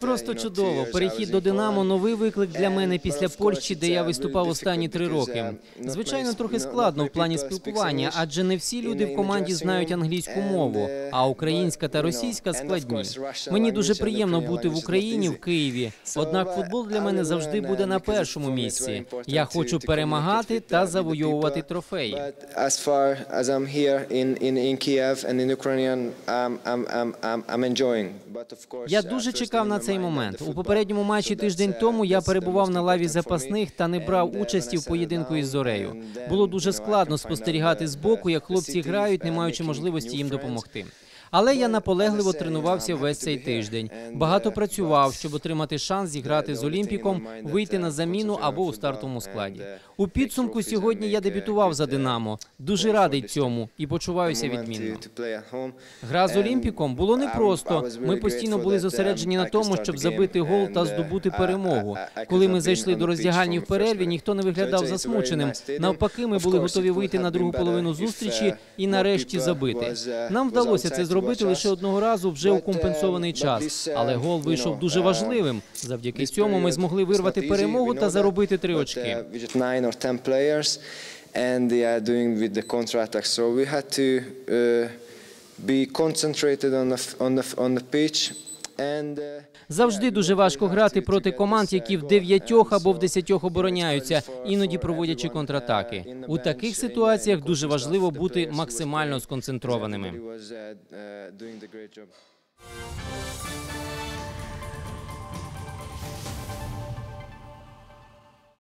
Просто чудово. Перехід до Динамо новий виклик для мене після Польщі, де я uh, виступав останні три роки. uh, Звичайно, трохи складно в плані спілкування, адже не всі люди в команді знають англійську мову, uh, а українська та російська складні. Мені дуже приємно бути в Україні, в. Києві. Однак футбол для мене завжди буде на першому місці. Я хочу перемагати та завойовувати трофеї. Я uh, дуже чекав на цей момент. У попередньому матчі тиждень uh, тому я перебував на лаві запасних та не брав uh, участі в поєдинку із Зорею. Було дуже складно спостерігати the- збоку, як хлопці грають, не uh, маючи можливості їм допомогти. Але я наполегливо тренувався весь цей тиждень. Багато працював, щоб отримати шанс зіграти з Олімпіком, вийти на заміну або у стартовому складі. У підсумку сьогодні я дебютував за Динамо. Дуже радий цьому і почуваюся відмінно. Гра з Олімпіком було I непросто. Ми постійно були um, зосереджені на тому, щоб забити гол та uh, здобути перемогу. Коли ми зайшли до роздягальні в перерві, ніхто не виглядав засмученим. Навпаки, ми були готові вийти на другу половину зустрічі uh, і нарешті забити. uh, Нам вдалося це to зробити лише одного разу вже у uh, компенсований час. uh, Але гол вийшов дуже uh, важливим. Завдяки цьому ми змогли вирвати перемогу та заробити три очки. uh, with just nine or 10 players, and they are doing with the counter-attack. So we had to uh, be concentrated on the, on the, on the pitch. Завжди дуже важко грати проти команд, які в дев'ятьох або в десятьох обороняються, іноді проводячи контратаки. У таких ситуаціях дуже важливо бути максимально сконцентрованими.